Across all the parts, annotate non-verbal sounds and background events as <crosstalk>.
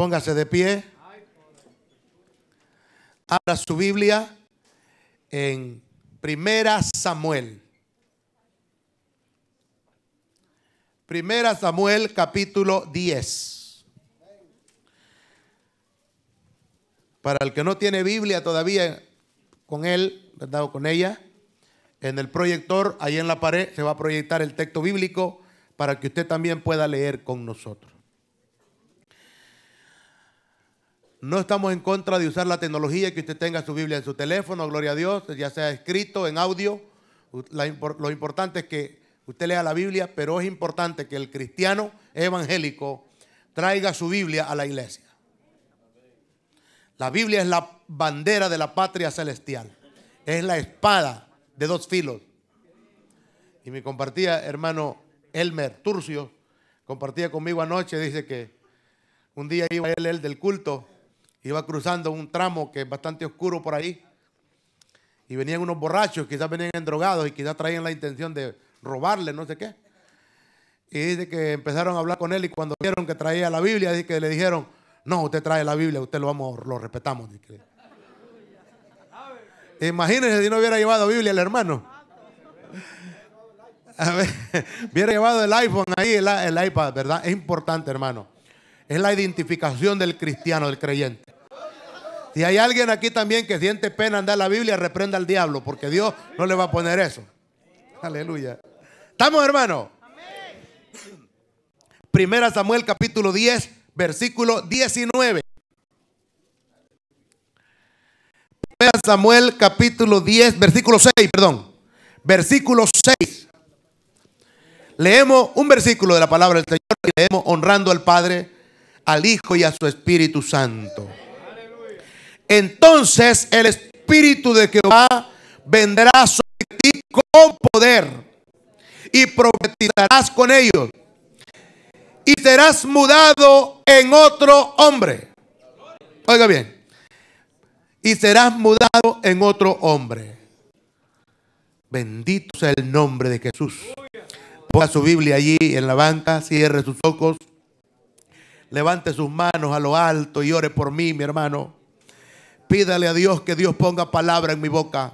Póngase de pie. Abra su Biblia en Primera Samuel. Primera Samuel capítulo 10. Para el que no tiene Biblia todavía con él, ¿verdad? Con ella, en el proyector, ahí en la pared, se va a proyectar el texto bíblico para que usted también pueda leer con nosotros. No estamos en contra de usar la tecnología, que usted tenga su Biblia en su teléfono, gloria a Dios, ya sea escrito, en audio. lo importante es que usted lea la Biblia, pero es importante que el cristiano evangélico traiga su Biblia a la iglesia. La Biblia es la bandera de la patria celestial. Es la espada de dos filos. Y me compartía, hermano Elmer Turcio, compartía conmigo anoche, dice que un día iba él, él del culto Iba cruzando un tramo que es bastante oscuro por ahí. Y venían unos borrachos, quizás venían drogados y quizás traían la intención de robarle, no sé qué. Y dice que empezaron a hablar con él y cuando vieron que traía la Biblia, dice que le dijeron, no, usted trae la Biblia, usted lo vamos, lo respetamos. Imagínense si no hubiera llevado Biblia el hermano. A ver, <laughs> hubiera llevado el iPhone ahí, el, el iPad, ¿verdad? Es importante, hermano. Es la identificación del cristiano, del creyente. Si hay alguien aquí también que siente pena andar la Biblia, reprenda al diablo, porque Dios no le va a poner eso. Aleluya. ¿Estamos, hermano? Primera Samuel capítulo 10, versículo 19. Primera Samuel capítulo 10, versículo 6, perdón. Versículo 6. Leemos un versículo de la palabra del Señor y leemos honrando al Padre, al Hijo y a su Espíritu Santo. Entonces el Espíritu de Jehová vendrá sobre ti con poder y profetizarás con ellos y serás mudado en otro hombre. Oiga bien. Y serás mudado en otro hombre. Bendito sea el nombre de Jesús. Ponga su Biblia allí en la banca, cierre sus ojos, levante sus manos a lo alto y ore por mí, mi hermano. Pídale a Dios que Dios ponga palabra en mi boca.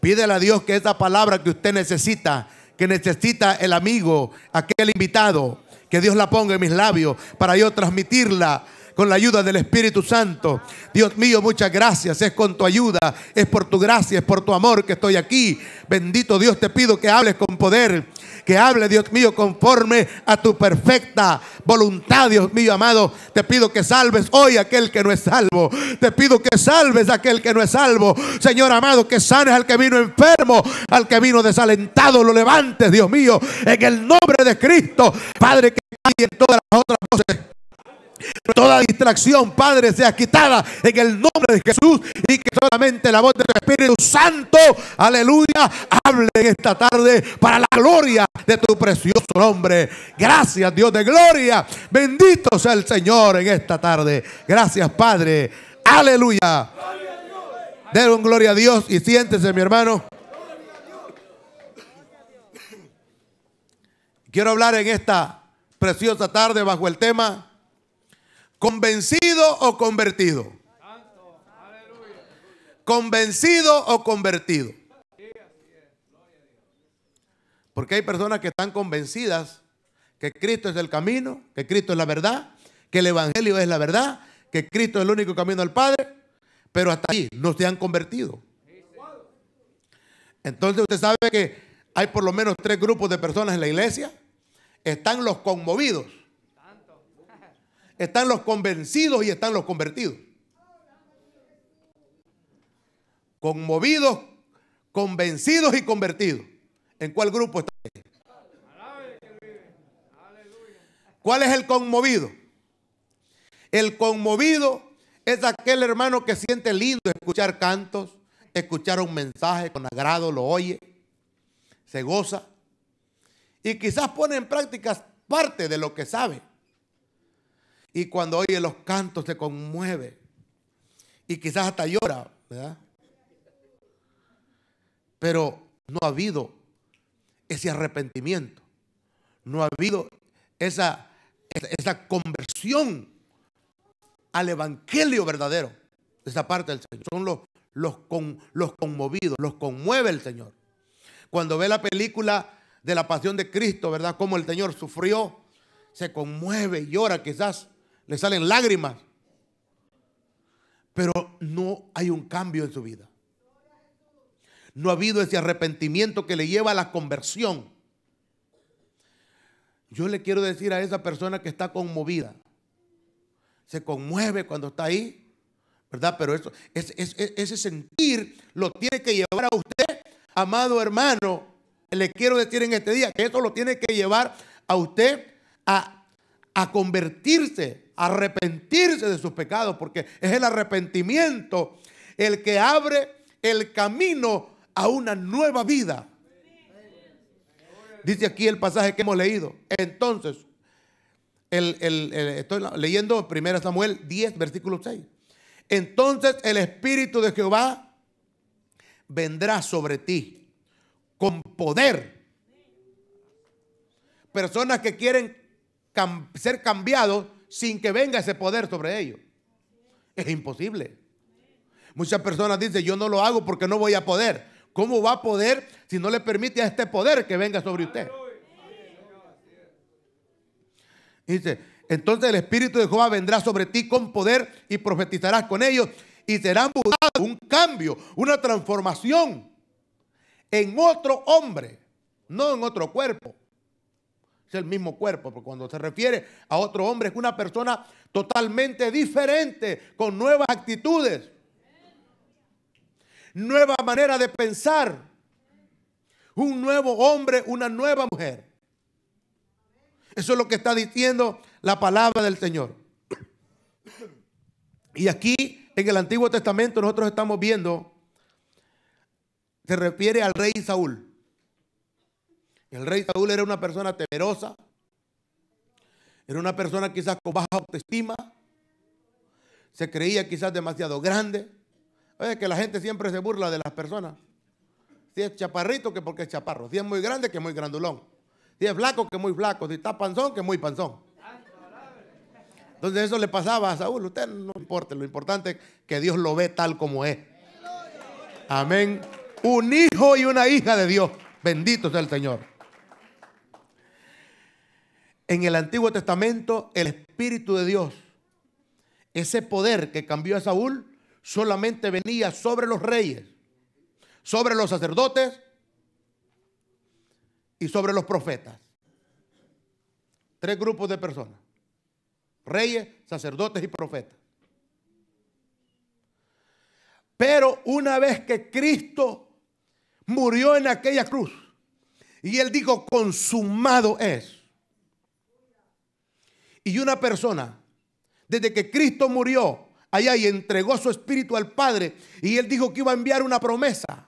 Pídele a Dios que esa palabra que usted necesita, que necesita el amigo, aquel invitado, que Dios la ponga en mis labios para yo transmitirla con la ayuda del Espíritu Santo. Dios mío, muchas gracias. Es con tu ayuda, es por tu gracia, es por tu amor que estoy aquí. Bendito Dios, te pido que hables con poder que hable, Dios mío, conforme a tu perfecta voluntad, Dios mío amado. Te pido que salves hoy a aquel que no es salvo. Te pido que salves a aquel que no es salvo. Señor amado, que sanes al que vino enfermo, al que vino desalentado, lo levantes, Dios mío, en el nombre de Cristo. Padre, que en todas las otras voces Toda distracción, Padre, sea quitada en el nombre de Jesús y que solamente la voz del Espíritu Santo, aleluya, hable en esta tarde para la gloria de tu precioso nombre. Gracias, Dios de gloria. Bendito sea el Señor en esta tarde. Gracias, Padre. Aleluya. Den un gloria a Dios y siéntese, mi hermano. Quiero hablar en esta preciosa tarde bajo el tema ¿Convencido o convertido? ¿Convencido o convertido? Porque hay personas que están convencidas que Cristo es el camino, que Cristo es la verdad, que el Evangelio es la verdad, que Cristo es el único camino al Padre, pero hasta ahí no se han convertido. Entonces usted sabe que hay por lo menos tres grupos de personas en la iglesia. Están los conmovidos, están los convencidos y están los convertidos. Conmovidos, convencidos y convertidos. ¿En cuál grupo está? ¿Cuál es el conmovido? El conmovido es aquel hermano que siente lindo escuchar cantos, escuchar un mensaje con agrado, lo oye, se goza y quizás pone en práctica parte de lo que sabe. Y cuando oye los cantos se conmueve. Y quizás hasta llora, ¿verdad? Pero no ha habido ese arrepentimiento. No ha habido esa, esa conversión al evangelio verdadero. Esa parte del Señor. Son los, los, con, los conmovidos, los conmueve el Señor. Cuando ve la película de la pasión de Cristo, ¿verdad? Cómo el Señor sufrió, se conmueve, llora, quizás le salen lágrimas. Pero no hay un cambio en su vida. No ha habido ese arrepentimiento que le lleva a la conversión. Yo le quiero decir a esa persona que está conmovida, se conmueve cuando está ahí, ¿verdad? Pero eso, ese sentir lo tiene que llevar a usted, amado hermano. Le quiero decir en este día que eso lo tiene que llevar a usted a, a convertirse, a arrepentirse de sus pecados, porque es el arrepentimiento el que abre el camino a una nueva vida. Dice aquí el pasaje que hemos leído. Entonces, estoy leyendo 1 Samuel 10, versículo 6. Entonces el Espíritu de Jehová vendrá sobre ti con poder. Personas que quieren ser cambiados sin que venga ese poder sobre ellos. Es imposible. Muchas personas dicen, yo no lo hago porque no voy a poder. ¿Cómo va a poder si no le permite a este poder que venga sobre usted? Dice, entonces el Espíritu de Jehová vendrá sobre ti con poder y profetizarás con ellos y será mudado un cambio, una transformación en otro hombre, no en otro cuerpo. Es el mismo cuerpo, porque cuando se refiere a otro hombre es una persona totalmente diferente, con nuevas actitudes, nueva manera de pensar, un nuevo hombre, una nueva mujer. Eso es lo que está diciendo la palabra del Señor. Y aquí en el Antiguo Testamento nosotros estamos viendo, se refiere al rey Saúl. El rey Saúl era una persona temerosa, era una persona quizás con baja autoestima, se creía quizás demasiado grande. Oye, que la gente siempre se burla de las personas. Si es chaparrito, que porque es chaparro. Si es muy grande, que muy grandulón. Si es flaco, que muy flaco. Si está panzón, que muy panzón. Entonces eso le pasaba a Saúl. Usted no importa, lo importante es que Dios lo ve tal como es. Amén. Un hijo y una hija de Dios. Bendito sea el Señor. En el Antiguo Testamento, el Espíritu de Dios, ese poder que cambió a Saúl, solamente venía sobre los reyes, sobre los sacerdotes y sobre los profetas. Tres grupos de personas. Reyes, sacerdotes y profetas. Pero una vez que Cristo murió en aquella cruz y él dijo, consumado es. Y una persona, desde que Cristo murió allá y entregó su espíritu al Padre, y él dijo que iba a enviar una promesa,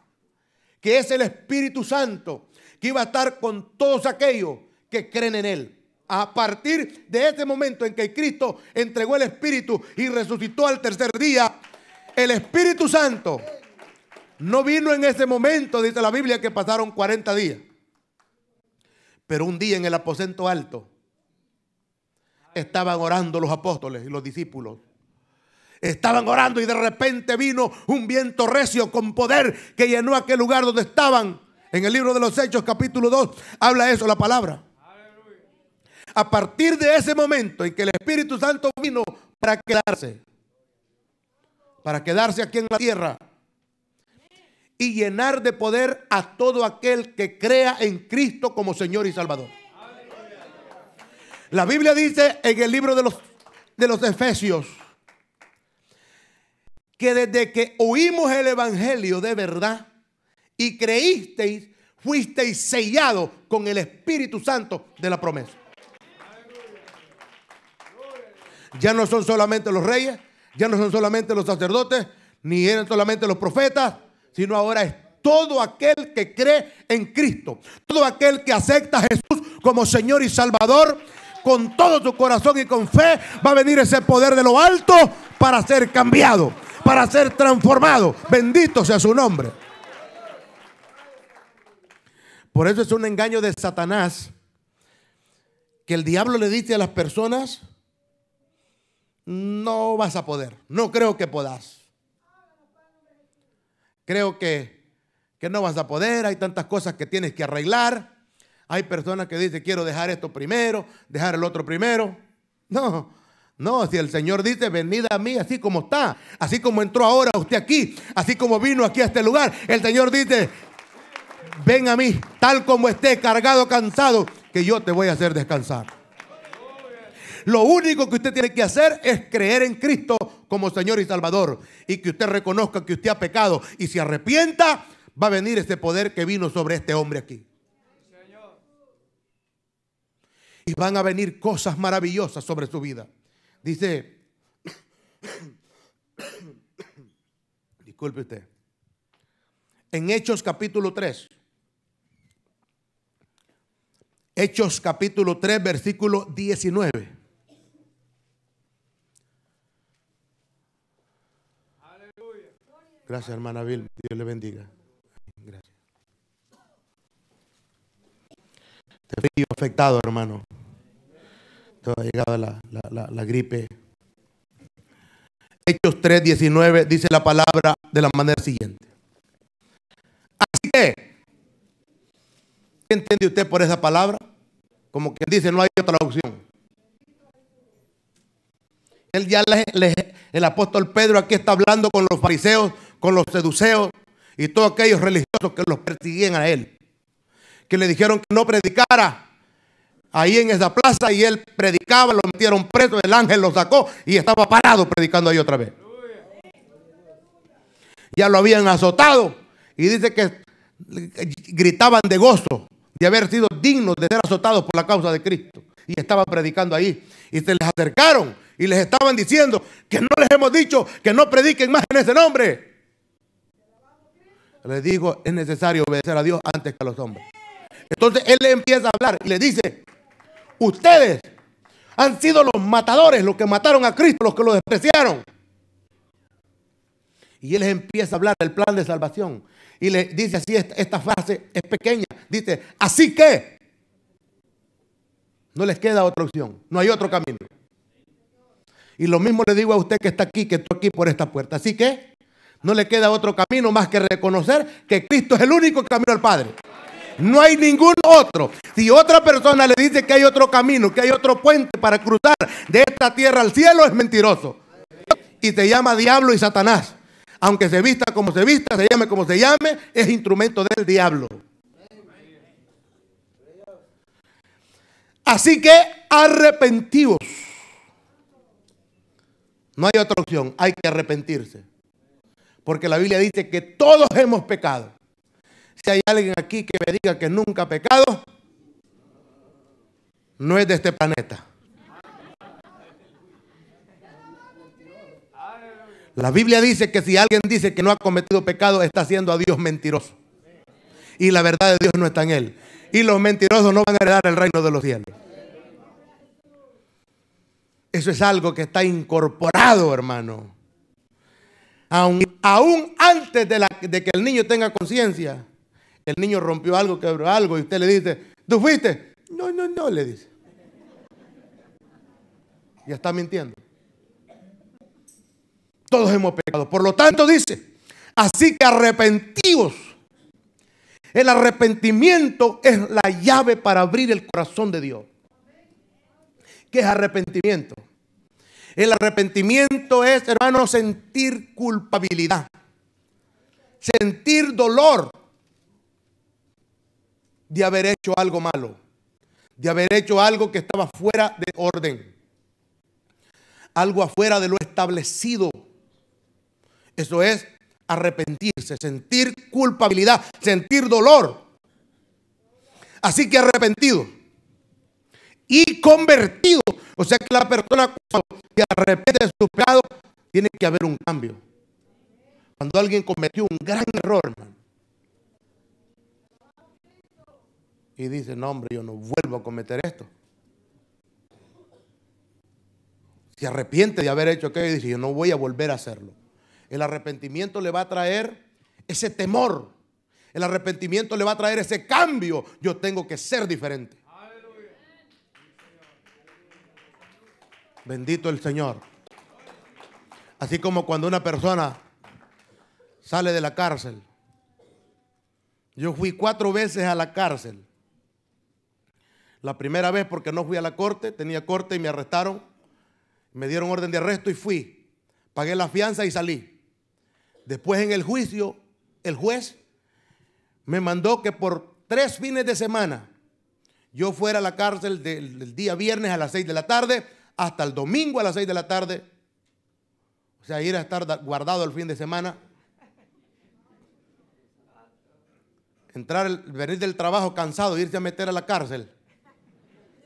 que es el Espíritu Santo, que iba a estar con todos aquellos que creen en Él. A partir de ese momento en que Cristo entregó el Espíritu y resucitó al tercer día, el Espíritu Santo no vino en ese momento, dice la Biblia, que pasaron 40 días. Pero un día en el aposento alto estaban orando los apóstoles y los discípulos. Estaban orando y de repente vino un viento recio con poder que llenó aquel lugar donde estaban. En el libro de los Hechos, capítulo 2, habla eso la palabra. A partir de ese momento en que el Espíritu Santo vino para quedarse, para quedarse aquí en la tierra y llenar de poder a todo aquel que crea en Cristo como Señor y Salvador. La Biblia dice en el libro de los, de los Efesios que desde que oímos el Evangelio de verdad, y creísteis, fuisteis sellados con el Espíritu Santo de la promesa. Ya no son solamente los reyes, ya no son solamente los sacerdotes, ni eran solamente los profetas, sino ahora es todo aquel que cree en Cristo, todo aquel que acepta a Jesús como Señor y Salvador, con todo su corazón y con fe, va a venir ese poder de lo alto para ser cambiado, para ser transformado. Bendito sea su nombre. Por eso es un engaño de Satanás que el diablo le dice a las personas, no vas a poder. No creo que puedas. Creo que, que no vas a poder. Hay tantas cosas que tienes que arreglar. Hay personas que dicen, quiero dejar esto primero, dejar el otro primero. No, no, si el Señor dice, venid a mí así como está, así como entró ahora usted aquí, así como vino aquí a este lugar, el Señor dice, ven a mí, tal como esté cargado, cansado, que yo te voy a hacer descansar. Lo único que usted tiene que hacer es creer en Cristo como Señor y Salvador y que usted reconozca que usted ha pecado y se arrepienta, va a venir ese poder que vino sobre este hombre aquí. Van a venir cosas maravillosas sobre su vida. Dice, <coughs> disculpe usted, en Hechos capítulo 3, Hechos capítulo 3, versículo 19. Gracias, hermana Vilma. Dios le bendiga. Gracias. Te veo afectado, hermano. Te ha la, la, la, gripe. Hechos 3, 19 dice la palabra de la manera siguiente. Así que, ¿qué entiende usted por esa palabra? Como que dice, no hay otra opción. Él ya el apóstol Pedro aquí está hablando con los fariseos, con los seduceos y todos aquellos religiosos que los perseguían a él. Que le dijeron que no predicara ahí en esa plaza y él predicaba, lo metieron preso, el ángel lo sacó y estaba parado predicando ahí otra vez. Ya lo habían azotado y dice que gritaban de gozo de haber sido dignos de ser azotados por la causa de Cristo. Y estaba predicando ahí. Y se les acercaron y les estaban diciendo que no les hemos dicho que no prediquen más en ese nombre. Les digo, es necesario obedecer a Dios antes que a los hombres. Entonces él le empieza a hablar y le dice, ustedes han sido los matadores, los que mataron a Cristo, los que lo despreciaron. Y él les empieza a hablar del plan de salvación. Y le dice así, esta, frase es pequeña. Dice, así que no les queda otra opción, no hay otro camino. Y lo mismo le digo a usted que está aquí, que estoy aquí por esta puerta. Así que no le queda otro camino más que reconocer que Cristo es el único camino al Padre. No hay ningún otro. Si otra persona le dice que hay otro camino, que hay otro puente para cruzar de esta tierra al cielo, es mentiroso. Y se llama diablo y Satanás aunque se vista como se vista, se llame como se llame, es instrumento del diablo. Así que arrepentidos. No hay otra opción, hay que arrepentirse. Porque la Biblia dice que todos hemos pecado. Si hay alguien aquí que me diga que nunca ha pecado, no es de este planeta. La Biblia dice que si alguien dice que no ha cometido pecado, está haciendo a Dios mentiroso. Y la verdad de Dios no está en él. Y los mentirosos no van a heredar el reino de los cielos. Eso es algo que está incorporado, hermano. Aún, antes de, de, que el niño tenga conciencia, el niño rompió algo, quebró algo, y usted le dice, ¿tú fuiste? No, no, no, le dice. Ya está mintiendo. Todos hemos pecado. Por lo tanto dice, así que arrepentidos. El arrepentimiento es la llave para abrir el corazón de Dios. ¿Qué es arrepentimiento? El arrepentimiento es, hermano, sentir culpabilidad. Sentir dolor de haber hecho algo malo. De haber hecho algo que estaba fuera de orden. Algo afuera de lo establecido. Eso es arrepentirse, sentir culpabilidad, sentir dolor. Así que arrepentido y convertido. O sea que la persona cuando se arrepiente de su pecado, tiene que haber un cambio. Cuando alguien cometió un gran error, hermano. Y dice, no hombre, yo no vuelvo a cometer esto. Se arrepiente de haber hecho aquello y dice, yo no voy a volver a hacerlo. El arrepentimiento le va a traer ese temor. El arrepentimiento le va a traer ese cambio. Yo tengo que ser diferente. Bendito el Señor. Así como cuando una persona sale de la cárcel. Yo fui cuatro veces a la cárcel. La primera vez porque no fui a la corte, tenía corte y me arrestaron. Me dieron orden de arresto y fui. Pagué la fianza y salí. Después en el juicio, el juez me mandó que por tres fines de semana yo fuera a la cárcel del, día viernes a las seis de la tarde hasta el domingo a las seis de la tarde. O sea, ir a estar guardado el fin de semana. Entrar, venir del trabajo cansado, irse a meter a la cárcel.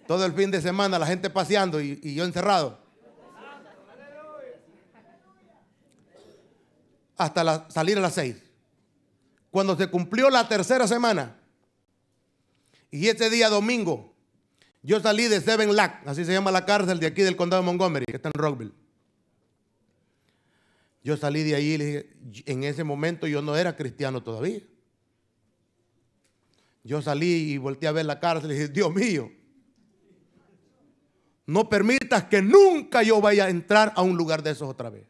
Todo el fin de semana, la gente paseando y, yo encerrado. Hasta salir a las seis. Cuando se cumplió la tercera semana, y ese día domingo, yo salí de Seven Lack, así se llama la cárcel de aquí del condado de Montgomery, que está en Rockville. Yo salí de allí y le dije, en ese momento yo no era cristiano todavía. Yo salí y volteé a ver la cárcel y dije, Dios mío, no permitas que nunca yo vaya a entrar a un lugar de esos otra vez.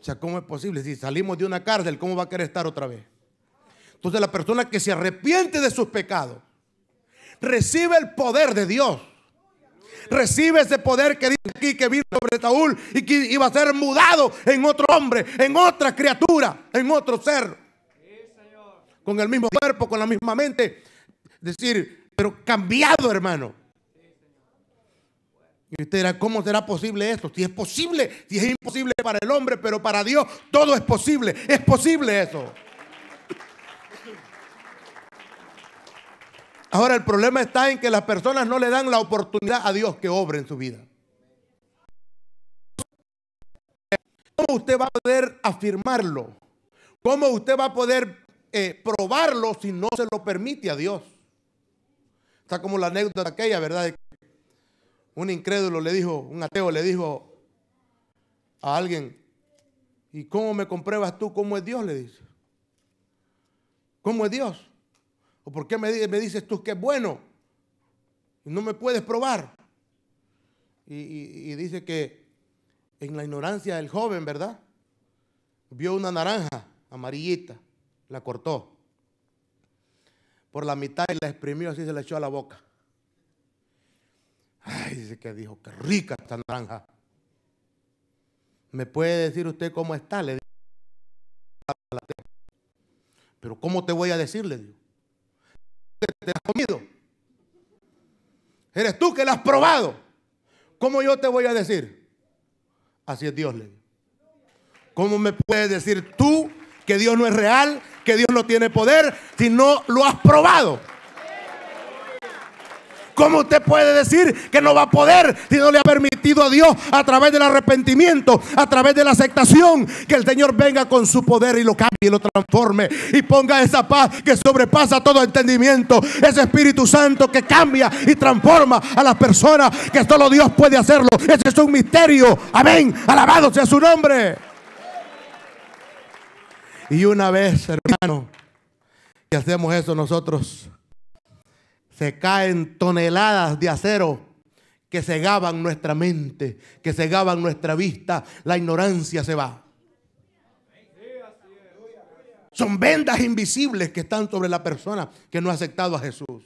O sea, ¿cómo es posible? Si salimos de una cárcel, ¿cómo va a querer estar otra vez? Entonces la persona que se arrepiente de sus pecados recibe el poder de Dios. Recibe ese poder que dice aquí que vino sobre Saúl y que iba a ser mudado en otro hombre, en otra criatura, en otro ser. Con el mismo cuerpo, con la misma mente. Decir, pero cambiado, hermano. Y usted dirá, ¿cómo será posible esto? Si es posible, si es imposible para el hombre, pero para Dios todo es posible. Es posible eso. Ahora el problema está en que las personas no le dan la oportunidad a Dios que obre en su vida. ¿Cómo usted va a poder afirmarlo? ¿Cómo usted va a poder eh, probarlo si no se lo permite a Dios? Está como la anécdota aquella, ¿verdad? Un incrédulo le dijo, un ateo le dijo a alguien, ¿y cómo me compruebas tú cómo es Dios? Le dice. ¿Cómo es Dios? ¿O por qué me, dices tú que es bueno? Y no me puedes probar. Y, dice que en la ignorancia del joven, ¿verdad? Vio una naranja amarillita, la cortó por la mitad y la exprimió así se la echó a la boca. Ay, dice que dijo, qué rica esta naranja. ¿Me puede decir usted cómo está? Le Pero ¿cómo te voy a decirle? Dios? te has comido. Eres tú que la has probado. ¿Cómo yo te voy a decir? Así es Dios, le ¿Cómo me puedes decir tú que Dios no es real, que Dios no tiene poder, si no lo has probado? ¿Cómo usted puede decir que no va a poder si no le ha permitido a Dios a través del arrepentimiento, a través de la aceptación, que el Señor venga con su poder y lo cambie y lo transforme y ponga esa paz que sobrepasa todo entendimiento, ese Espíritu Santo que cambia y transforma a las personas, que solo Dios puede hacerlo. Ese es un misterio. Amén. Alabado sea su nombre. Y una vez, hermano, que hacemos eso nosotros, se caen toneladas de acero que cegaban nuestra mente, que cegaban nuestra vista, la ignorancia se va. Son vendas invisibles que están sobre la persona que no ha aceptado a Jesús.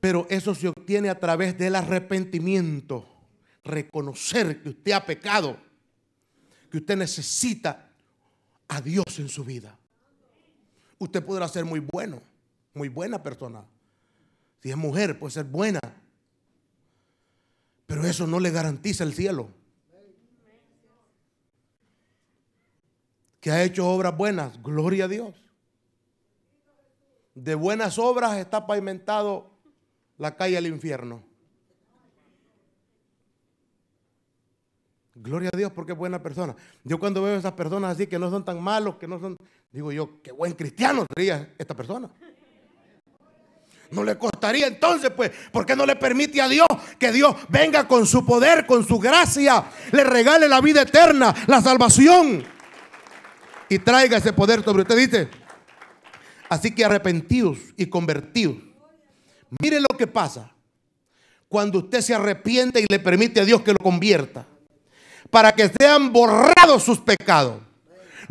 Pero eso se obtiene a través del arrepentimiento. Reconocer que usted ha pecado, que usted necesita a Dios en su vida. Usted podrá ser muy bueno, muy buena persona. Si es mujer, puede ser buena. Pero eso no le garantiza el cielo. Que ha hecho obras buenas, gloria a Dios. De buenas obras está pavimentado la calle al infierno. Gloria a Dios porque es buena persona. Yo cuando veo a esas personas así que no son tan malos, que no son, digo yo, qué buen cristiano sería esta persona. No le costaría entonces, pues, ¿por qué no le permite a Dios que Dios venga con su poder, con su gracia, le regale la vida eterna, la salvación y traiga ese poder sobre usted? Dice, así que arrepentidos y convertidos. Mire lo que pasa. cuando usted se arrepiente y le permite a Dios que lo convierta. Para que sean borrados sus pecados.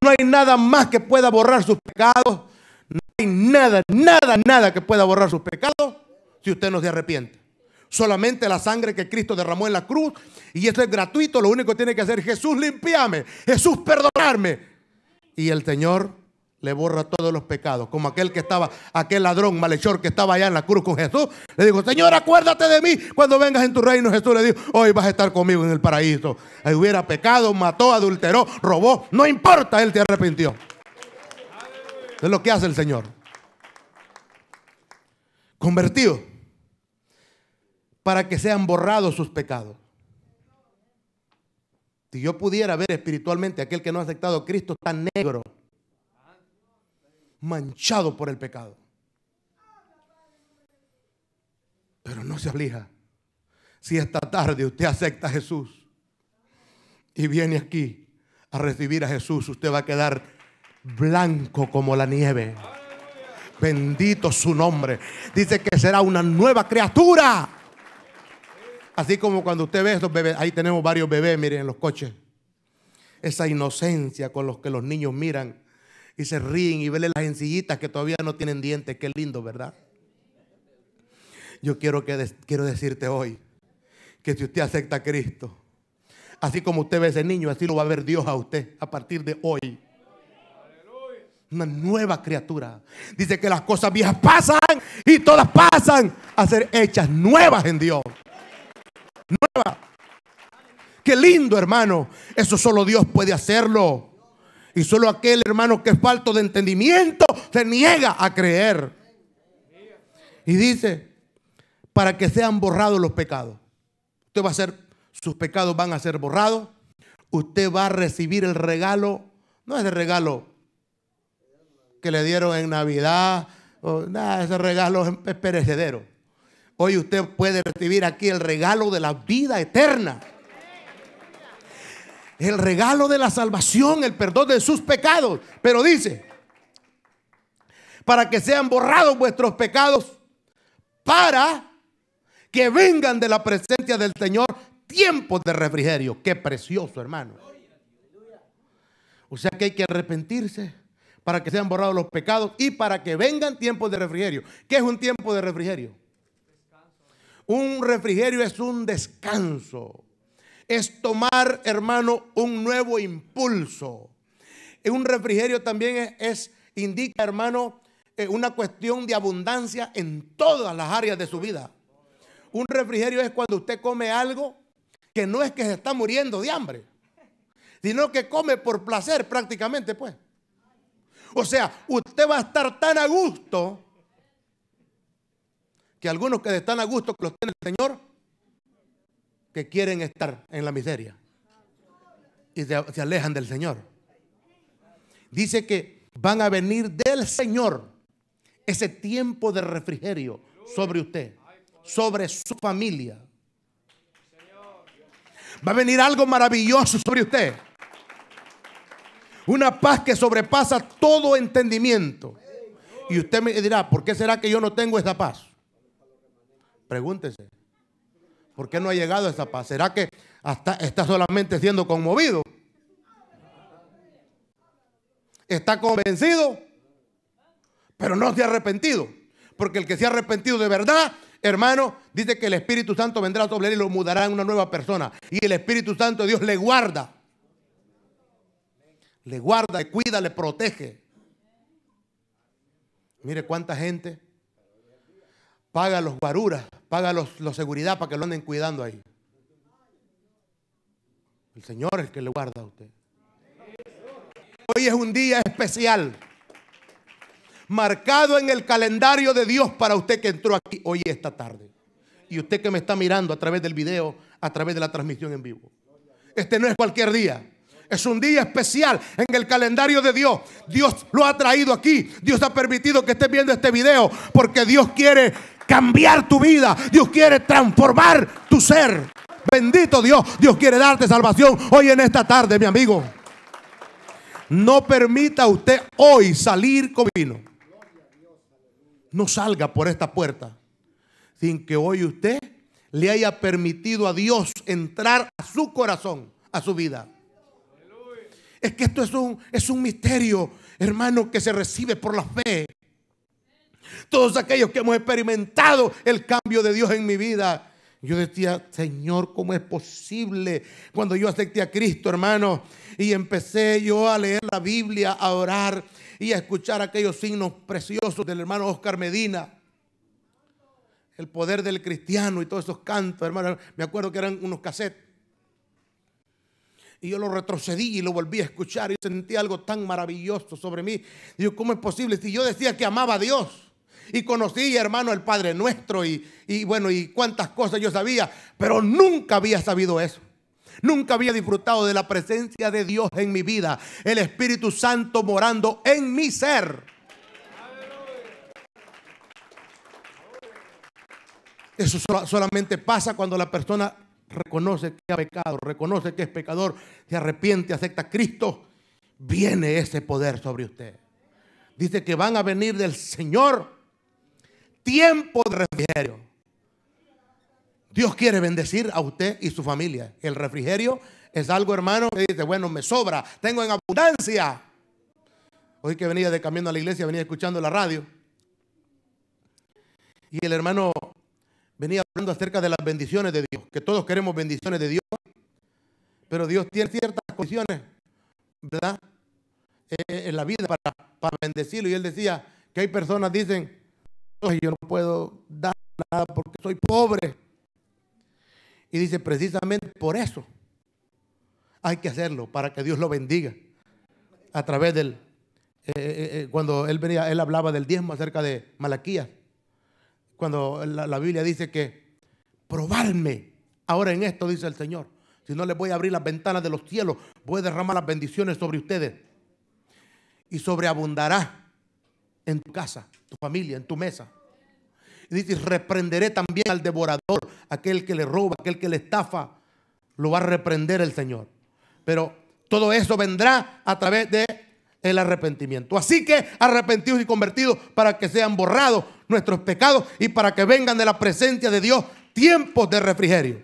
No hay nada más que pueda borrar sus pecados. No hay nada, nada, nada que pueda borrar sus pecados si usted no se arrepiente. Solamente la sangre que Cristo derramó en la cruz. Y eso es gratuito. Lo único que tiene que hacer Jesús limpiame. Jesús perdonarme. Y el Señor le borra todos los pecados. Como aquel que estaba, aquel ladrón malhechor que estaba allá en la cruz con Jesús. Le dijo, Señor, acuérdate de mí cuando vengas en tu reino. Jesús le dijo, hoy vas a estar conmigo en el paraíso. Ahí hubiera pecado, mató, adulteró, robó. No importa, él te arrepintió. Es lo que hace el Señor. Convertido. Para que sean borrados sus pecados. Si yo pudiera ver espiritualmente aquel que no ha aceptado a Cristo tan negro manchado por el pecado. Pero no se aflija. Si esta tarde usted acepta a Jesús y viene aquí a recibir a Jesús, usted va a quedar blanco como la nieve. Bendito su nombre. Dice que será una nueva criatura. Así como cuando usted ve esos bebés, ahí tenemos varios bebés, miren, en los coches. Esa inocencia con los que los niños miran y se ríen y ven las encillitas que todavía no tienen dientes. Qué lindo, ¿verdad? Yo quiero, que, quiero decirte hoy que si usted acepta a Cristo, así como usted ve ese niño, así lo va a ver Dios a usted a partir de hoy. Una nueva criatura. Dice que las cosas viejas pasan y todas pasan a ser hechas nuevas en Dios. Nuevas. Qué lindo, hermano. Eso solo Dios puede hacerlo. Y solo aquel hermano que es falto de entendimiento se niega a creer. Y dice, para que sean borrados los pecados. Usted va a ser, sus pecados van a ser borrados. Usted va a recibir el regalo, no es el regalo que le dieron en Navidad, o, nada, ese regalo es perecedero. Hoy usted puede recibir aquí el regalo de la vida eterna el regalo de la salvación, el perdón de sus pecados. Pero dice, para que sean borrados vuestros pecados, para que vengan de la presencia del Señor tiempos de refrigerio. Qué precioso, hermano. O sea que hay que arrepentirse para que sean borrados los pecados y para que vengan tiempos de refrigerio. ¿Qué es un tiempo de refrigerio? Un refrigerio es un descanso es tomar, hermano, un nuevo impulso. Un refrigerio también es, indica, hermano, eh, una cuestión de abundancia en todas las áreas de su vida. Un refrigerio es cuando usted come algo que no es que se está muriendo de hambre, sino que come por placer prácticamente, pues. O sea, usted va a estar tan a gusto que algunos que están a gusto que los tiene el Señor que quieren estar en la miseria y se, alejan del Señor. Dice que van a venir del Señor ese tiempo de refrigerio sobre usted, sobre su familia. Va a venir algo maravilloso sobre usted. Una paz que sobrepasa todo entendimiento. Y usted me dirá, ¿por qué será que yo no tengo esa paz? Pregúntese. ¿Por qué no ha llegado esa paz? ¿Será que hasta está solamente siendo conmovido? Está convencido, pero no se ha arrepentido. Porque el que se ha arrepentido de verdad, hermano, dice que el Espíritu Santo vendrá sobre él y lo mudará en una nueva persona. Y el Espíritu Santo Dios le guarda. Le guarda, le cuida, le protege. Mire cuánta gente paga los guaruras, paga los, seguridad para que lo anden cuidando ahí. El Señor es el que le guarda a usted. Hoy es un día especial, marcado en el calendario de Dios para usted que entró aquí hoy esta tarde. Y usted que me está mirando a través del video, a través de la transmisión en vivo. Este no es cualquier día. Es un día especial en el calendario de Dios. Dios lo ha traído aquí. Dios ha permitido que esté viendo este video porque Dios quiere cambiar tu vida. Dios quiere transformar tu ser. Bendito Dios. Dios quiere darte salvación hoy en esta tarde, mi amigo. No permita usted hoy salir con vino. No salga por esta puerta sin que hoy usted le haya permitido a Dios entrar a su corazón, a su vida. Es que esto es un, es un misterio, hermano, que se recibe por la fe. Todos aquellos que hemos experimentado el cambio de Dios en mi vida. Yo decía, Señor, ¿cómo es posible? Cuando yo acepté a Cristo, hermano, y empecé yo a leer la Biblia, a orar y a escuchar aquellos signos preciosos del hermano Oscar Medina. El poder del cristiano y todos esos cantos, hermano. Me acuerdo que eran unos cassettes. Y yo lo retrocedí y lo volví a escuchar y sentí algo tan maravilloso sobre mí. Digo, ¿cómo es posible? Si yo decía que amaba a Dios y conocí, hermano, el Padre Nuestro y, y bueno, y cuántas cosas yo sabía, pero nunca había sabido eso. Nunca había disfrutado de la presencia de Dios en mi vida. El Espíritu Santo morando en mi ser. Eso solamente pasa cuando la persona reconoce que ha pecado, reconoce que es pecador, se arrepiente, acepta a Cristo. Viene ese poder sobre usted. Dice que van a venir del Señor tiempo de refrigerio. Dios quiere bendecir a usted y su familia. El refrigerio es algo, hermano, que dice, bueno, me sobra, tengo en abundancia. Hoy que venía de camino a la iglesia, venía escuchando la radio. Y el hermano venía hablando acerca de las bendiciones de Dios, que todos queremos bendiciones de Dios, pero Dios tiene ciertas condiciones, ¿verdad? Eh, eh, en la vida para, para bendecirlo. Y él decía que hay personas que dicen, yo no puedo dar nada porque soy pobre. Y dice, precisamente por eso hay que hacerlo, para que Dios lo bendiga. A través del, eh, cuando él venía, él hablaba del diezmo acerca de Malaquías. Cuando la, Biblia dice que probarme ahora en esto, dice el Señor. Si no les voy a abrir las ventanas de los cielos, voy a derramar las bendiciones sobre ustedes. Y sobreabundará en tu casa, tu familia, en tu mesa. Y dice, reprenderé también al devorador, aquel que le roba, aquel que le estafa. Lo va a reprender el Señor. Pero todo eso vendrá a través de el arrepentimiento. Así que arrepentidos y convertidos para que sean borrados nuestros pecados y para que vengan de la presencia de Dios tiempos de refrigerio.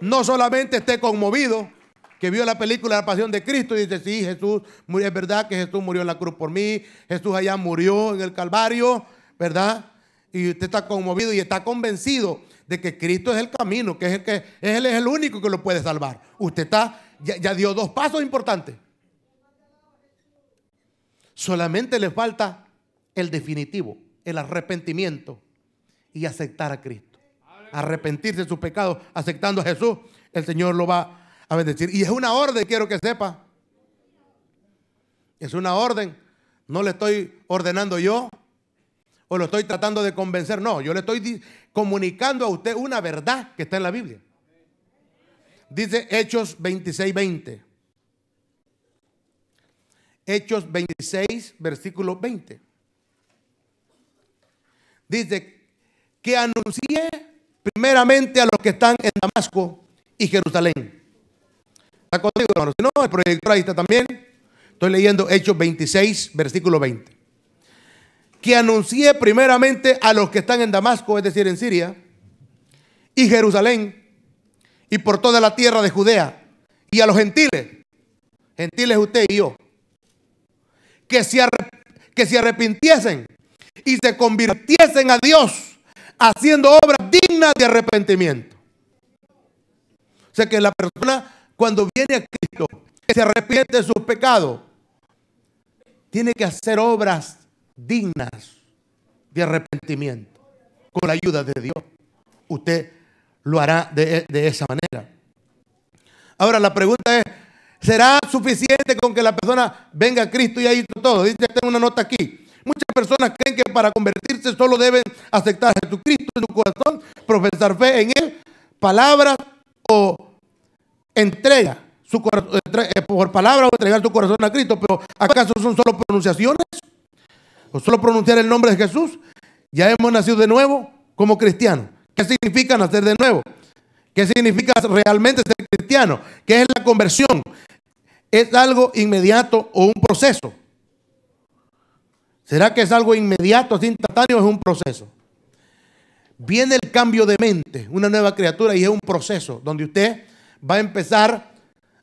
No solamente esté conmovido, que vio la película La Pasión de Cristo y dice, sí, Jesús es verdad que Jesús murió en la cruz por mí, Jesús allá murió en el Calvario, ¿verdad? y usted está conmovido y está convencido de que Cristo es el camino, que es el que Él es el único que lo puede salvar. Usted está, ya, dio dos pasos importantes. Solamente le falta el definitivo, el arrepentimiento y aceptar a Cristo. Arrepentirse de sus pecados, aceptando a Jesús, el Señor lo va a bendecir. Y es una orden, quiero que sepa. Es una orden. No le estoy ordenando yo, o lo estoy tratando de convencer. No, yo le estoy comunicando a usted una verdad que está en la Biblia. Dice Hechos 26, 20. Hechos 26, versículo 20. Dice que anuncie primeramente a los que están en Damasco y Jerusalén. ¿Está contigo, hermano? Si no, el proyector ahí está también. Estoy leyendo Hechos 26, versículo 20 que anuncie primeramente a los que están en Damasco, es decir, en Siria, y Jerusalén, y por toda la tierra de Judea, y a los gentiles, gentiles usted y yo, que se, que se arrepintiesen y se convirtiesen a Dios, haciendo obras dignas de arrepentimiento. O sea que la persona cuando viene a Cristo, que se arrepiente de sus pecados, tiene que hacer obras dignas de arrepentimiento. Con la ayuda de Dios, usted lo hará de, esa manera. Ahora la pregunta es, ¿será suficiente con que la persona venga a Cristo y ahí todo? Dice, tengo una nota aquí. Muchas personas creen que para convertirse solo deben aceptar a Jesucristo en su corazón, profesar fe en Él, palabras o entrega su corazón, eh, por palabra o entregar su corazón a Cristo. Pero ¿acaso son solo pronunciaciones? o solo pronunciar el nombre de Jesús, ya hemos nacido de nuevo como cristianos. ¿Qué significa nacer de nuevo? ¿Qué significa realmente ser cristiano? ¿Qué es la conversión? ¿Es algo inmediato o un proceso? ¿Será que es algo inmediato, instantáneo o es un proceso? viene el cambio de mente, una nueva criatura y es un proceso donde usted va a empezar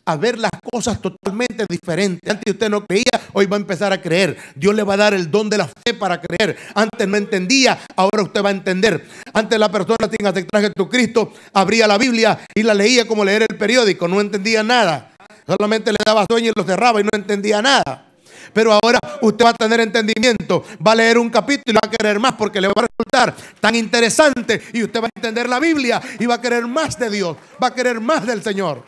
a ver las cosas totalmente diferentes. Antes usted no creía, hoy va a empezar a creer. Dios le va a dar el don de la fe para creer. Antes no entendía, ahora usted va a entender. Antes la persona sin aceptar a Jesucristo abría la Biblia y la leía como leer el periódico, no entendía nada. Solamente le daba sueño y lo cerraba y no entendía nada. Pero ahora usted va a tener entendimiento, va a leer un capítulo y va a querer más porque le va a resultar tan interesante y usted va a entender la Biblia y va a querer más de Dios, va a querer más del Señor.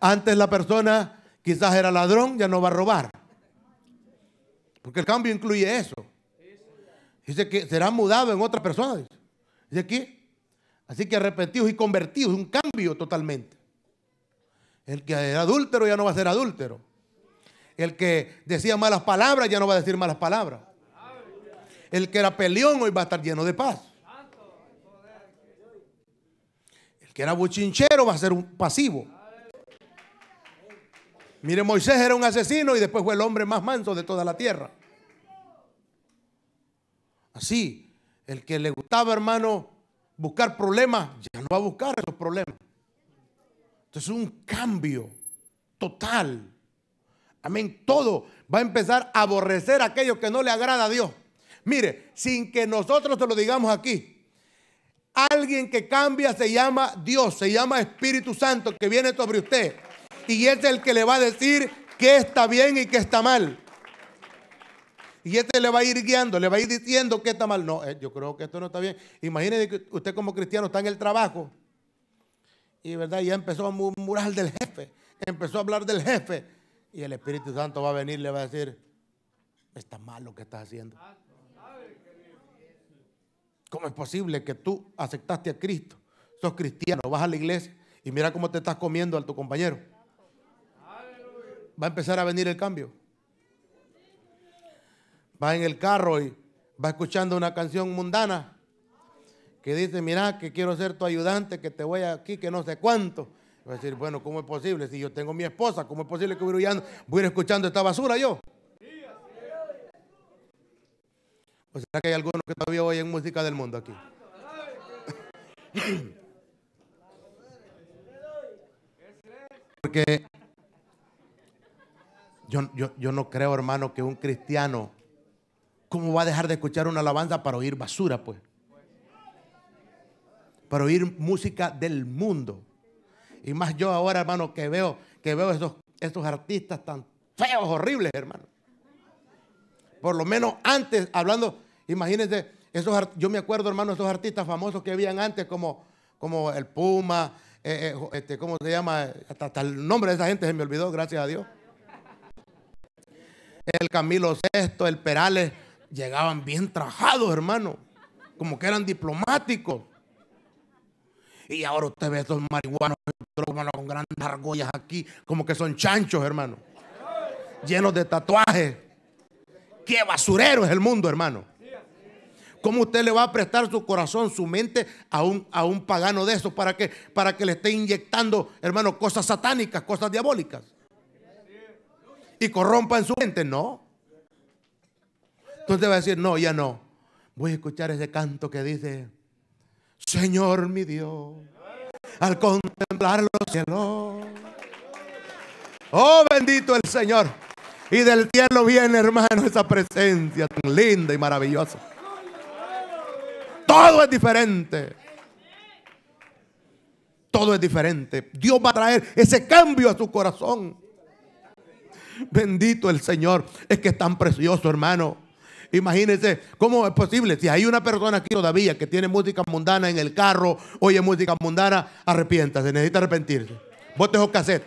Antes la persona quizás era ladrón, ya no va a robar. Porque el cambio incluye eso. Dice que será mudado en otra persona. Dice aquí. Así que arrepentidos y convertidos, un cambio totalmente. El que era adúltero ya no va a ser adúltero. El que decía malas palabras ya no va a decir malas palabras. El que era peleón hoy va a estar lleno de paz. El que era buchinchero va a ser un pasivo. Mire, Moisés era un asesino y después fue el hombre más manso de toda la tierra. Así, el que le gustaba, hermano, buscar problemas, ya no va a buscar esos problemas. Entonces, un cambio total. Amén. Todo va a empezar a aborrecer aquello que no le agrada a Dios. Mire, sin que nosotros te lo digamos aquí, alguien que cambia se llama Dios, se llama Espíritu Santo que viene sobre usted y es el que le va a decir qué está bien y qué está mal. Y este le va a ir guiando, le va a ir diciendo qué está mal. No, eh, yo creo que esto no está bien. Imagínese que usted como cristiano está en el trabajo y verdad ya empezó a murmurar del jefe, empezó a hablar del jefe y el Espíritu Santo va a venir y le va a decir, está mal lo que estás haciendo. ¿Cómo es posible que tú aceptaste a Cristo? Sos cristiano, vas a la iglesia y mira cómo te estás comiendo a tu compañero va a empezar a venir el cambio. Va en el carro y va escuchando una canción mundana que dice, mira, que quiero ser tu ayudante, que te voy aquí, que no sé cuánto. Va a decir, bueno, ¿cómo es posible? Si yo tengo mi esposa, ¿cómo es posible que voy a ir, escuchando esta basura yo? ¿O será que hay algunos que todavía oyen música del mundo aquí? <coughs> Porque yo, no creo, hermano, que un cristiano, ¿cómo va a dejar de escuchar una alabanza para oír basura, pues? Para oír música del mundo. Y más yo ahora, hermano, que veo, que veo esos, estos artistas tan feos, horribles, hermano. Por lo menos antes, hablando, imagínense, esos, yo me acuerdo, hermano, esos artistas famosos que habían antes, como, como el Puma, eh, eh, este, ¿cómo se llama? hasta el nombre de esa gente se me olvidó, gracias a Dios el Camilo VI, el Perales, llegaban bien trabajados, hermano. Como que eran diplomáticos. Y ahora usted ve a estos marihuanos con grandes argollas aquí, como que son chanchos, hermano. Llenos de tatuajes. Qué basurero es el mundo, hermano. ¿Cómo usted le va a prestar su corazón, su mente a un, a un pagano de esos para que, para que le esté inyectando, hermano, cosas satánicas, cosas diabólicas? y corrompan su mente. No. Entonces va a decir, no, ya no. Voy a escuchar ese canto que dice, Señor mi Dios, al contemplar los cielos. Oh, bendito el Señor. Y del cielo viene, hermano, esa presencia tan linda y maravillosa. Todo es diferente. Todo es diferente. Dios va a traer ese cambio a tu corazón. Bendito el Señor. Es que es tan precioso, hermano. Imagínense cómo es posible. Si hay una persona aquí todavía que tiene música mundana en el carro, oye música mundana, arrepiéntase, necesita arrepentirse. Bote o cassette,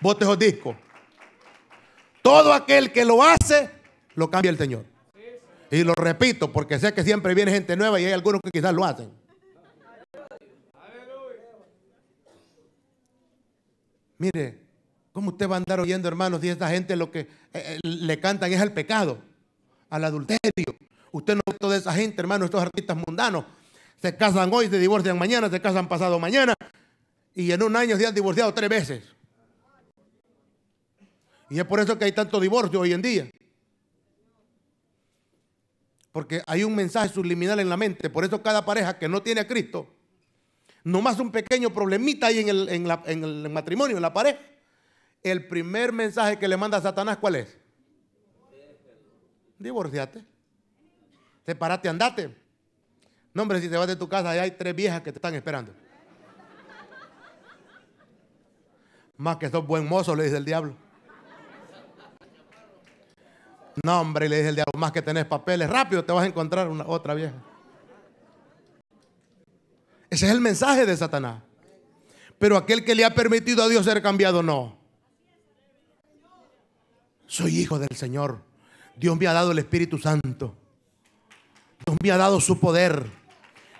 bote o disco. Todo aquel que lo hace, lo cambia el Señor. Y lo repito porque sé que siempre viene gente nueva y hay algunos que quizás lo hacen. Mire, ¿Cómo usted va a andar oyendo, hermanos, y esta gente lo que eh, eh, le cantan es al pecado, al adulterio? Usted no toda esa gente, hermano, estos artistas mundanos. Se casan hoy, se divorcian mañana, se casan pasado mañana. Y en un año se han divorciado tres veces. Y es por eso que hay tanto divorcio hoy en día. Porque hay un mensaje subliminal en la mente. Por eso cada pareja que no tiene a Cristo, nomás un pequeño problemita ahí en el, en el matrimonio, en la pareja. El primer mensaje que le manda a Satanás, ¿cuál es? Divorciate. Separate, andate. No, hombre, si te vas de tu casa, hay tres viejas que te están esperando. Más que sos buen mozo, le dice el diablo. No, hombre, le dice el diablo, más que tenés papeles, rápido te vas a encontrar una otra vieja. Ese es el mensaje de Satanás. Pero aquel que le ha permitido a Dios ser cambiado, no. Soy hijo del Señor. Dios me ha dado el Espíritu Santo. Dios me ha dado su poder.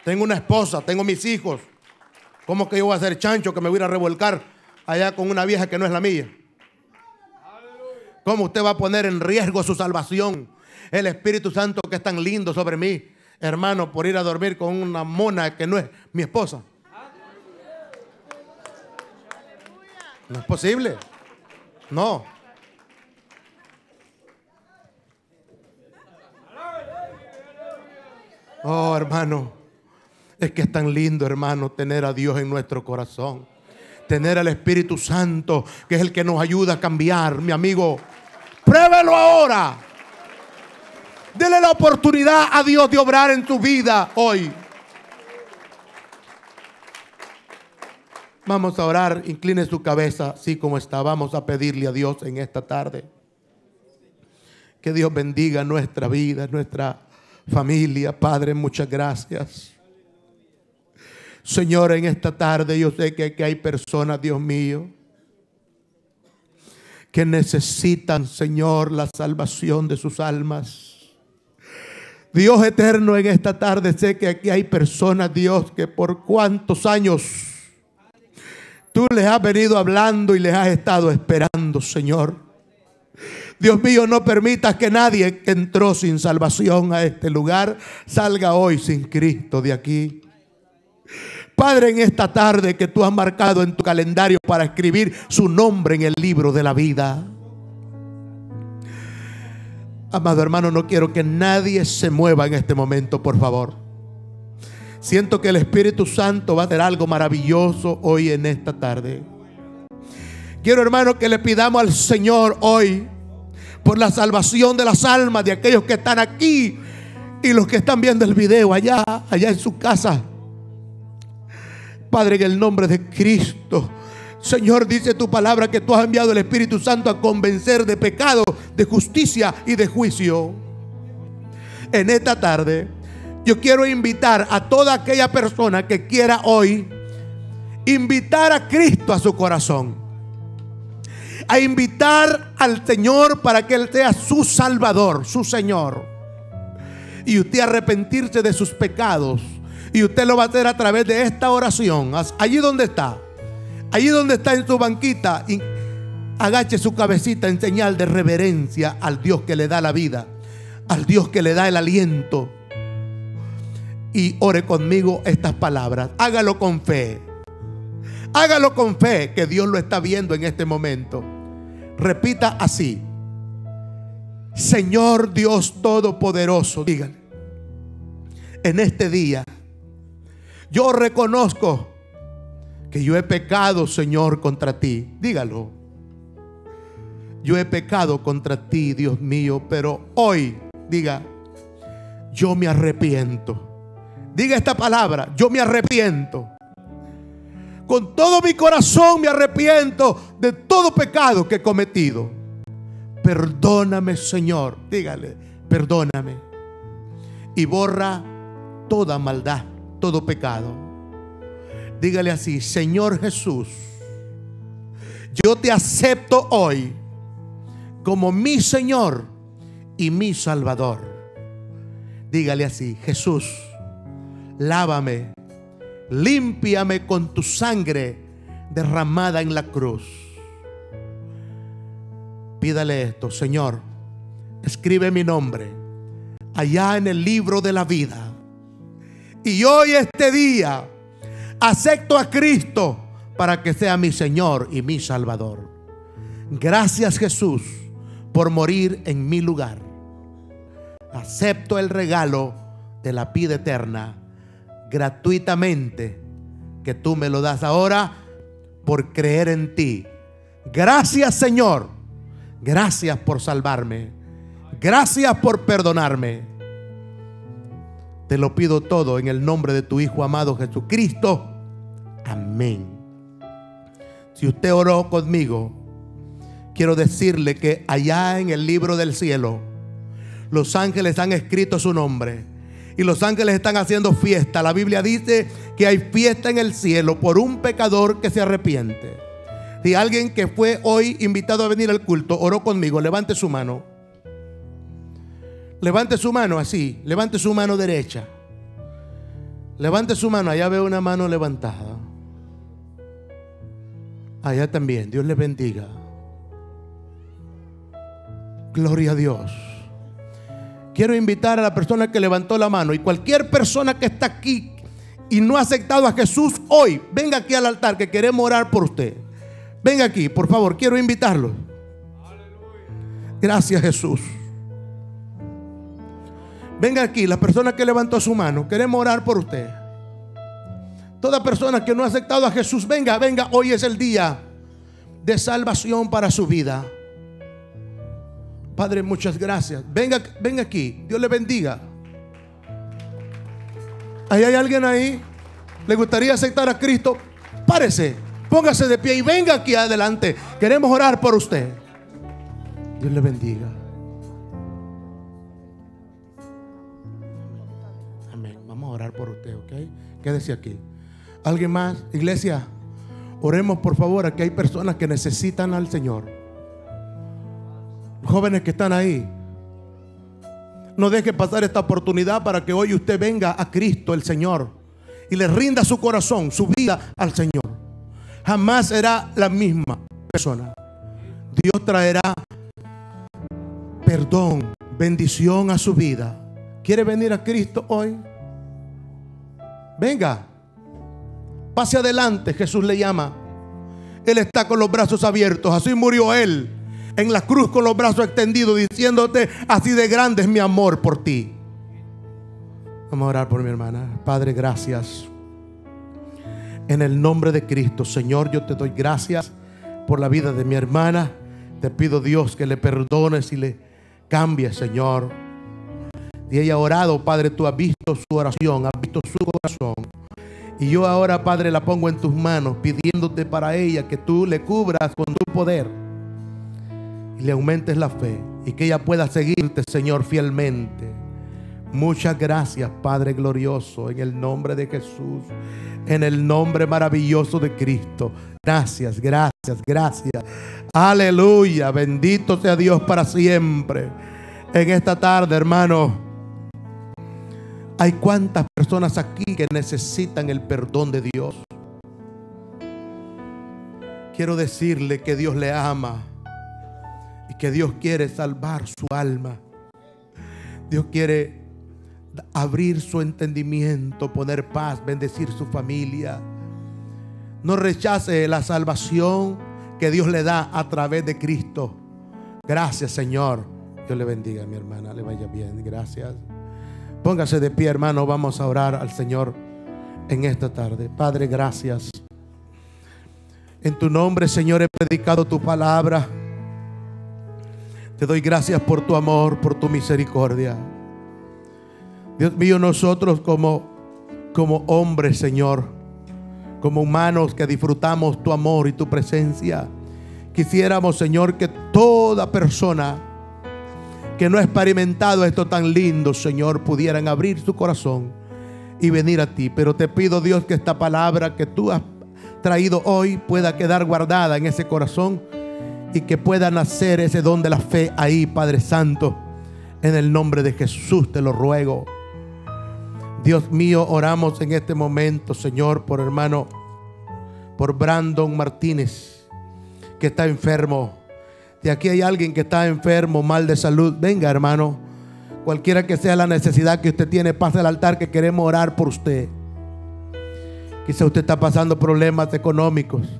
Tengo una esposa, tengo mis hijos. ¿Cómo que yo voy a ser chancho que me voy a revolcar allá con una vieja que no es la mía? ¿Cómo usted va a poner en riesgo su salvación? El Espíritu Santo que es tan lindo sobre mí, hermano, por ir a dormir con una mona que no es mi esposa. No es posible. No. Oh, hermano, es que es tan lindo, hermano, tener a Dios en nuestro corazón. Tener al Espíritu Santo, que es el que nos ayuda a cambiar, mi amigo. Pruébelo ahora. Dele la oportunidad a Dios de obrar en tu vida hoy. Vamos a orar, incline su cabeza, así como está. Vamos a pedirle a Dios en esta tarde. Que Dios bendiga nuestra vida, nuestra familia. Padre, muchas gracias. Señor, en esta tarde yo sé que, hay personas, Dios mío, que necesitan, Señor, la salvación de sus almas. Dios eterno, en esta tarde sé que aquí hay personas, Dios, que por cuántos años tú les has venido hablando y les has estado esperando, Señor. Dios mío, no permitas que nadie que entró sin salvación a este lugar salga hoy sin Cristo de aquí. Padre, en esta tarde que tú has marcado en tu calendario para escribir su nombre en el libro de la vida. Amado hermano, no quiero que nadie se mueva en este momento, por favor. Siento que el Espíritu Santo va a hacer algo maravilloso hoy en esta tarde. Quiero, hermano, que le pidamos al Señor hoy por la salvación de las almas de aquellos que están aquí y los que están viendo el video allá, allá en su casa. Padre, en el nombre de Cristo. Señor, dice tu palabra que tú has enviado el Espíritu Santo a convencer de pecado, de justicia y de juicio. En esta tarde, yo quiero invitar a toda aquella persona que quiera hoy invitar a Cristo a su corazón a invitar al Señor para que Él sea su Salvador, su Señor. Y usted arrepentirse de sus pecados. Y usted lo va a hacer a través de esta oración. Allí donde está. Allí donde está en su banquita. Y agache su cabecita en señal de reverencia al Dios que le da la vida. Al Dios que le da el aliento. Y ore conmigo estas palabras. Hágalo con fe. Hágalo con fe que Dios lo está viendo en este momento. Repita así. Señor Dios Todopoderoso, díganle, en este día, yo reconozco que yo he pecado, Señor, contra ti. Dígalo. Yo he pecado contra ti, Dios mío, pero hoy, diga, yo me arrepiento. Diga esta palabra, yo me arrepiento con todo mi corazón me arrepiento de todo pecado que he cometido. Perdóname, Señor. Dígale, perdóname. Y borra toda maldad, todo pecado. Dígale así, Señor Jesús, yo te acepto hoy como mi Señor y mi Salvador. Dígale así, Jesús, lávame límpiame con tu sangre derramada en la cruz. Pídale esto, Señor, escribe mi nombre allá en el libro de la vida. Y hoy este día acepto a Cristo para que sea mi Señor y mi acepto el regalo de la vida eterna gratuitamente que tú me lo das ahora por creer en ti. Gracias Señor. Gracias por salvarme. Gracias por perdonarme. Te lo pido todo en el nombre de tu Hijo amado Jesucristo. Amén. Si usted oró conmigo, quiero decirle que allá en el libro del cielo, los ángeles han escrito su nombre y los ángeles están haciendo fiesta. La Biblia dice que hay fiesta en el cielo por un pecador que se arrepiente. Si alguien que fue hoy invitado a venir al culto oró conmigo, levante su mano. Levante su mano así, levante su mano derecha. Levante su mano, allá veo una mano levantada. Allá también, Dios les bendiga. Gloria a Dios. Quiero invitar a la persona que levantó la mano y cualquier persona que está aquí y no ha aceptado a Jesús hoy, venga aquí al altar que queremos orar por usted. Venga aquí, por favor, quiero invitarlo. Gracias Jesús. Venga aquí, la persona que levantó su mano, queremos orar por usted. Toda persona que no ha aceptado a Jesús, venga, venga, hoy es el día de salvación para su vida. Padre, muchas gracias. Venga, venga aquí, Dios le bendiga. ¿Ahí hay alguien ahí? ¿Le gustaría aceptar a Cristo? Párese, póngase de pie y venga aquí adelante. Queremos orar por usted. Dios le bendiga. orar por usted, ¿ok? Quédese aquí. ¿Alguien más? Iglesia, oremos por favor, aquí hay personas que necesitan al Señor. Jóvenes que están ahí. No deje pasar esta oportunidad para que hoy usted venga a Cristo el Señor y le rinda su corazón, su vida al Señor. Jamás será la misma persona. Dios traerá perdón, bendición a su vida. ¿Quiere venir a Cristo hoy? Venga, pase adelante, Jesús le llama. Él está con los brazos abiertos, así murió Él en la cruz con los brazos extendidos, diciéndote, así de grande es mi amor por ti. Vamos a orar por mi hermana. Padre, gracias. En el nombre de Cristo, Señor, yo te doy gracias por la vida de mi hermana. Te pido Dios que le perdones y le cambies, Señor. Y ella ha orado, Padre, tú has visto su oración, has visto su corazón. Y yo ahora, Padre, la pongo en tus manos, pidiéndote para ella que tú le cubras con tu poder y le aumentes la fe y que ella pueda seguirte, Señor, fielmente. Muchas gracias, Padre glorioso, en el nombre de Jesús, en el nombre maravilloso de Cristo. Gracias, gracias, gracias. Aleluya, bendito sea Dios para siempre. En esta tarde, hermano. Hay cuántas personas aquí que necesitan el perdón de Dios. Quiero decirle que Dios le ama que Dios quiere salvar su alma. Dios quiere abrir su entendimiento, poner paz, bendecir su familia. No rechace la salvación que Dios le da a través de Cristo. Gracias, Señor. Dios le bendiga, mi hermana. Le vaya bien. Gracias. Póngase de pie, hermano. Vamos a orar al Señor en esta tarde. Padre, gracias. En tu nombre, Señor, he predicado tu palabra. Te doy gracias por tu amor, por tu misericordia. Dios mío, nosotros como, como hombres, Señor, como humanos que disfrutamos tu amor y tu presencia, quisiéramos, Señor, que toda persona que no ha experimentado esto tan lindo, Señor, pudieran abrir su corazón y venir a ti. Pero te pido, Dios, que esta palabra que tú has traído hoy pueda quedar guardada en ese corazón y que pueda nacer ese don de la fe ahí, Padre Santo. En el nombre de Jesús te lo ruego. Dios mío, oramos en este momento, Señor, por hermano, por Brandon Martínez, que está enfermo. De aquí hay alguien que está enfermo, mal de salud. Venga, hermano. Cualquiera que sea la necesidad que usted tiene, pase al altar que queremos orar por usted. Quizá usted está pasando problemas económicos.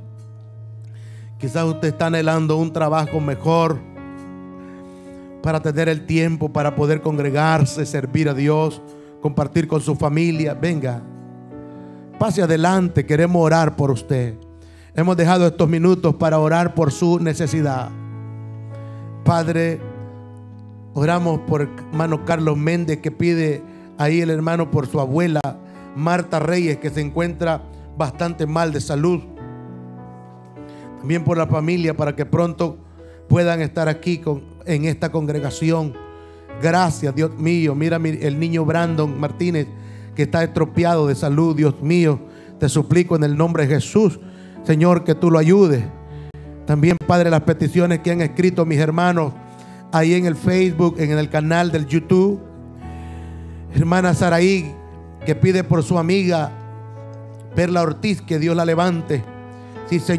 Quizás usted está anhelando un trabajo mejor. para tener el tiempo para poder congregarse, servir a Dios, compartir con su familia. Venga, pase adelante, queremos orar por usted. Hemos dejado estos minutos para orar por su necesidad. Padre, oramos por hermano Carlos Méndez que pide ahí el hermano por su abuela Marta Reyes que se encuentra bastante mal de salud. También por la familia para que pronto puedan estar aquí con, en esta congregación. Gracias, Dios mío. Mira el niño Brandon Martínez que está estropeado de salud. Dios mío, te suplico en el nombre de Jesús, Señor, que tú lo ayudes. También, Padre, las peticiones que han escrito mis hermanos ahí en el Facebook, en el canal del YouTube. Hermana Saraí, que pide por su amiga Perla Ortiz que Dios la levante. Sí, Señor.